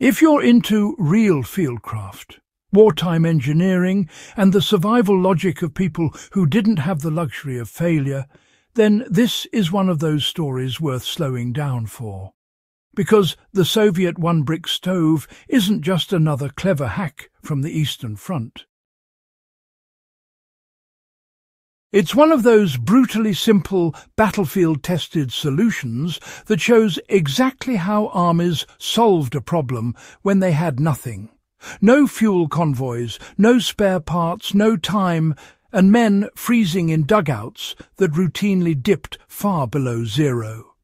If you're into real fieldcraft, wartime engineering, and the survival logic of people who didn't have the luxury of failure, then this is one of those stories worth slowing down for. Because the Soviet one-brick stove isn't just another clever hack from the Eastern Front. It's one of those brutally simple, battlefield-tested solutions that shows exactly how armies solved a problem when they had nothing. No fuel convoys, no spare parts, no time, and men freezing in dugouts that routinely dipped far below zero.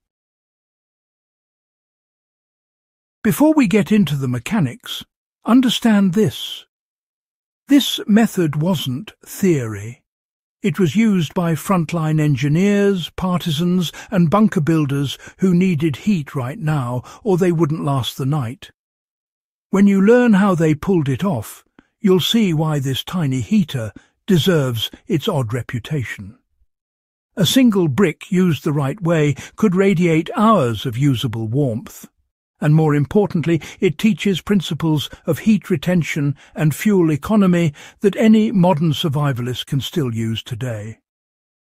Before we get into the mechanics, understand this. This method wasn't theory. It was used by frontline engineers, partisans and bunker builders who needed heat right now or they wouldn't last the night. When you learn how they pulled it off, you'll see why this tiny heater deserves its odd reputation. A single brick used the right way could radiate hours of usable warmth and more importantly, it teaches principles of heat retention and fuel economy that any modern survivalist can still use today.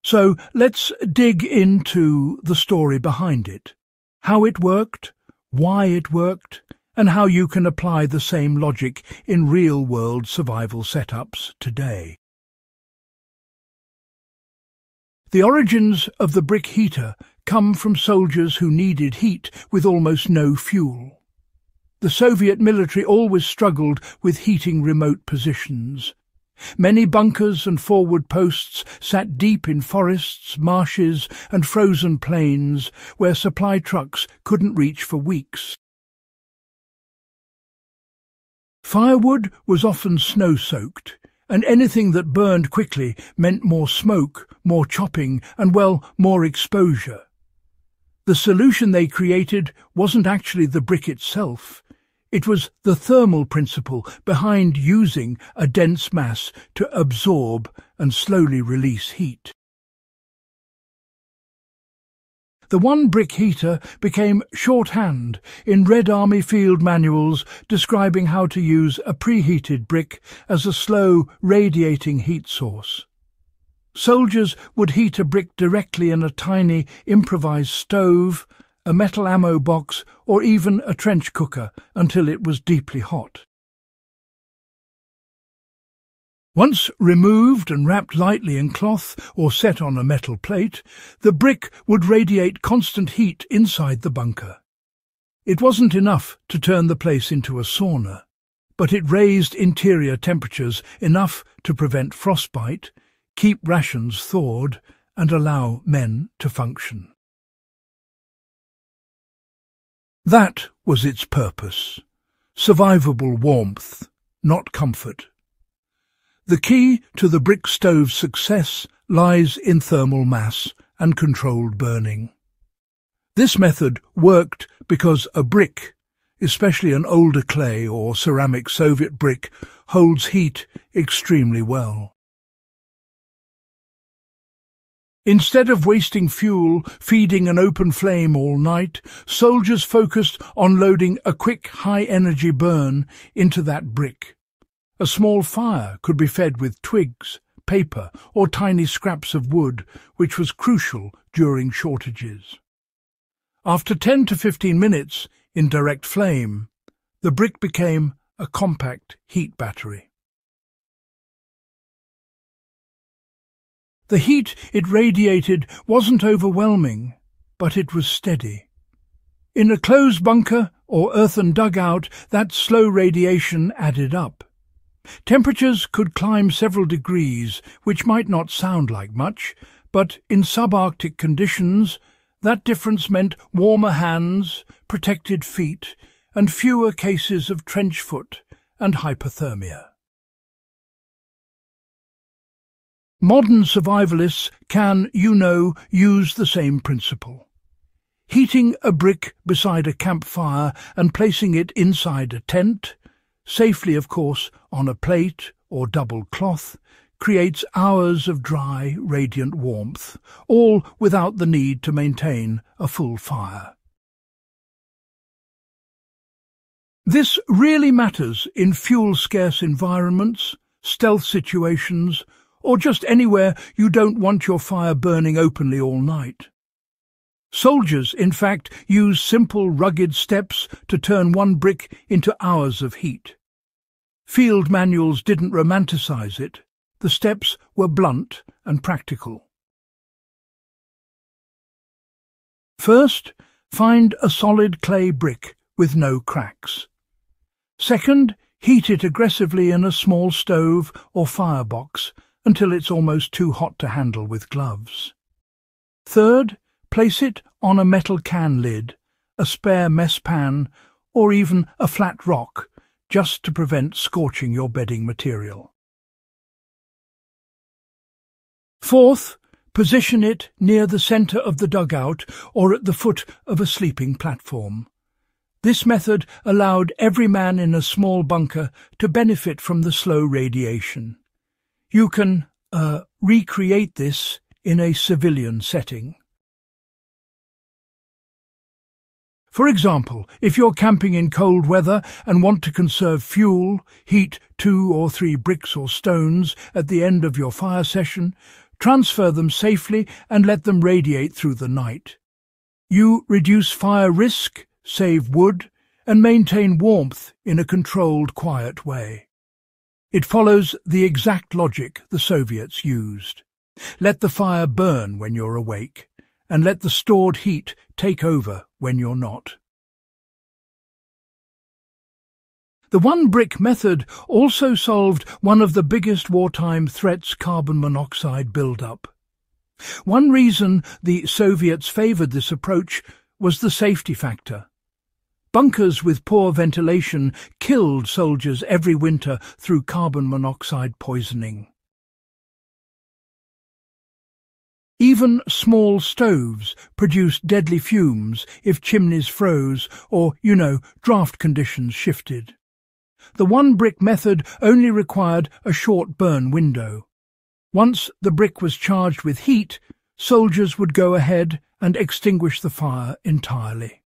So let's dig into the story behind it, how it worked, why it worked, and how you can apply the same logic in real-world survival setups today. The origins of the brick heater come from soldiers who needed heat with almost no fuel. The Soviet military always struggled with heating remote positions. Many bunkers and forward posts sat deep in forests, marshes and frozen plains where supply trucks couldn't reach for weeks. Firewood was often snow-soaked, and anything that burned quickly meant more smoke, more chopping and, well, more exposure. The solution they created wasn't actually the brick itself. It was the thermal principle behind using a dense mass to absorb and slowly release heat. The one-brick heater became shorthand in Red Army field manuals describing how to use a preheated brick as a slow, radiating heat source. Soldiers would heat a brick directly in a tiny, improvised stove, a metal ammo box, or even a trench cooker until it was deeply hot. Once removed and wrapped lightly in cloth or set on a metal plate, the brick would radiate constant heat inside the bunker. It wasn't enough to turn the place into a sauna, but it raised interior temperatures enough to prevent frostbite, keep rations thawed, and allow men to function. That was its purpose. Survivable warmth, not comfort. The key to the brick stove's success lies in thermal mass and controlled burning. This method worked because a brick, especially an older clay or ceramic Soviet brick, holds heat extremely well. Instead of wasting fuel feeding an open flame all night, soldiers focused on loading a quick high-energy burn into that brick. A small fire could be fed with twigs, paper or tiny scraps of wood, which was crucial during shortages. After 10 to 15 minutes in direct flame, the brick became a compact heat battery. The heat it radiated wasn't overwhelming, but it was steady. In a closed bunker or earthen dugout, that slow radiation added up. Temperatures could climb several degrees, which might not sound like much, but in subarctic conditions, that difference meant warmer hands, protected feet, and fewer cases of trench foot and hypothermia. Modern survivalists can, you know, use the same principle. Heating a brick beside a campfire and placing it inside a tent, safely of course on a plate or double cloth, creates hours of dry, radiant warmth, all without the need to maintain a full fire. This really matters in fuel-scarce environments, stealth situations, or just anywhere you don't want your fire burning openly all night. Soldiers, in fact, use simple, rugged steps to turn one brick into hours of heat. Field manuals didn't romanticize it. The steps were blunt and practical. First, find a solid clay brick with no cracks. Second, heat it aggressively in a small stove or firebox until it's almost too hot to handle with gloves. Third, place it on a metal can lid, a spare mess pan, or even a flat rock, just to prevent scorching your bedding material. Fourth, position it near the centre of the dugout or at the foot of a sleeping platform. This method allowed every man in a small bunker to benefit from the slow radiation. You can uh, recreate this in a civilian setting. For example, if you're camping in cold weather and want to conserve fuel, heat two or three bricks or stones at the end of your fire session, transfer them safely and let them radiate through the night. You reduce fire risk, save wood, and maintain warmth in a controlled, quiet way. It follows the exact logic the Soviets used. Let the fire burn when you're awake, and let the stored heat take over when you're not. The one-brick method also solved one of the biggest wartime threats carbon monoxide build-up. One reason the Soviets favoured this approach was the safety factor. Bunkers with poor ventilation killed soldiers every winter through carbon monoxide poisoning. Even small stoves produced deadly fumes if chimneys froze or, you know, draft conditions shifted. The one-brick method only required a short burn window. Once the brick was charged with heat, soldiers would go ahead and extinguish the fire entirely.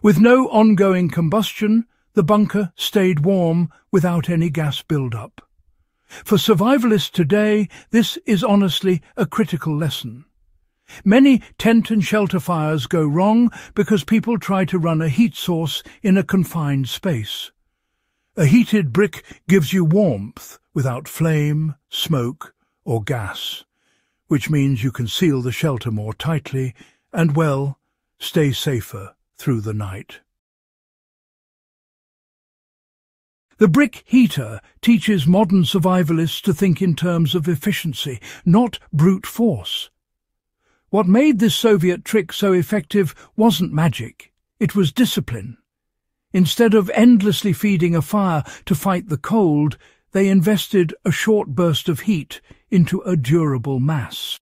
With no ongoing combustion, the bunker stayed warm without any gas build-up. For survivalists today, this is honestly a critical lesson. Many tent and shelter fires go wrong because people try to run a heat source in a confined space. A heated brick gives you warmth without flame, smoke or gas, which means you can seal the shelter more tightly and, well, stay safer through the night. The brick heater teaches modern survivalists to think in terms of efficiency, not brute force. What made this Soviet trick so effective wasn't magic, it was discipline. Instead of endlessly feeding a fire to fight the cold, they invested a short burst of heat into a durable mass.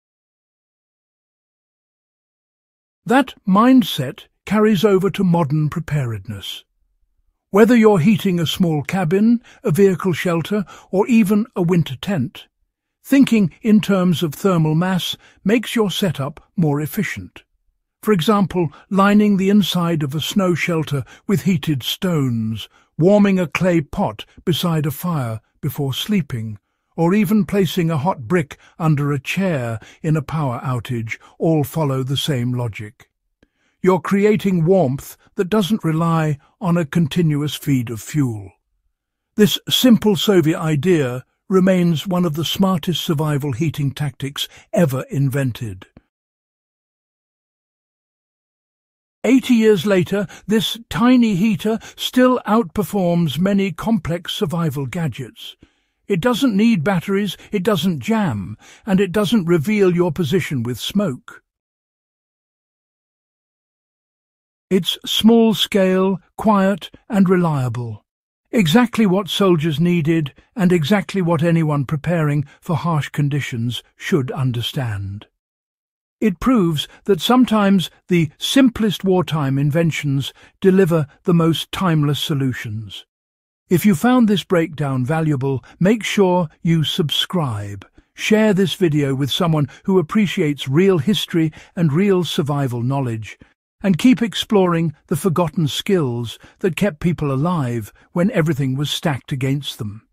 That mindset carries over to modern preparedness. Whether you're heating a small cabin, a vehicle shelter, or even a winter tent, thinking in terms of thermal mass makes your setup more efficient. For example, lining the inside of a snow shelter with heated stones, warming a clay pot beside a fire before sleeping, or even placing a hot brick under a chair in a power outage all follow the same logic. You're creating warmth that doesn't rely on a continuous feed of fuel. This simple Soviet idea remains one of the smartest survival heating tactics ever invented. Eighty years later, this tiny heater still outperforms many complex survival gadgets. It doesn't need batteries, it doesn't jam, and it doesn't reveal your position with smoke. It's small-scale, quiet and reliable. Exactly what soldiers needed and exactly what anyone preparing for harsh conditions should understand. It proves that sometimes the simplest wartime inventions deliver the most timeless solutions. If you found this breakdown valuable, make sure you subscribe. Share this video with someone who appreciates real history and real survival knowledge and keep exploring the forgotten skills that kept people alive when everything was stacked against them.